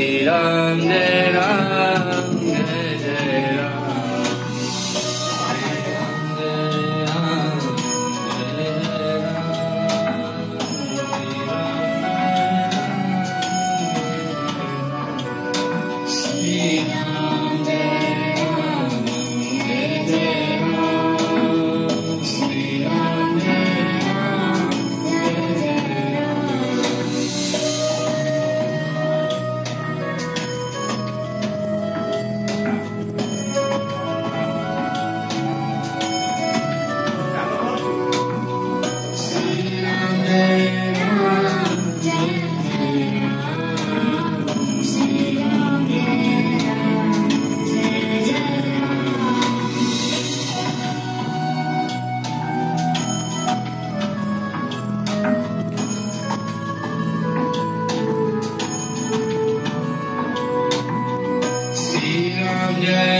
Ram, Ram. Yeah.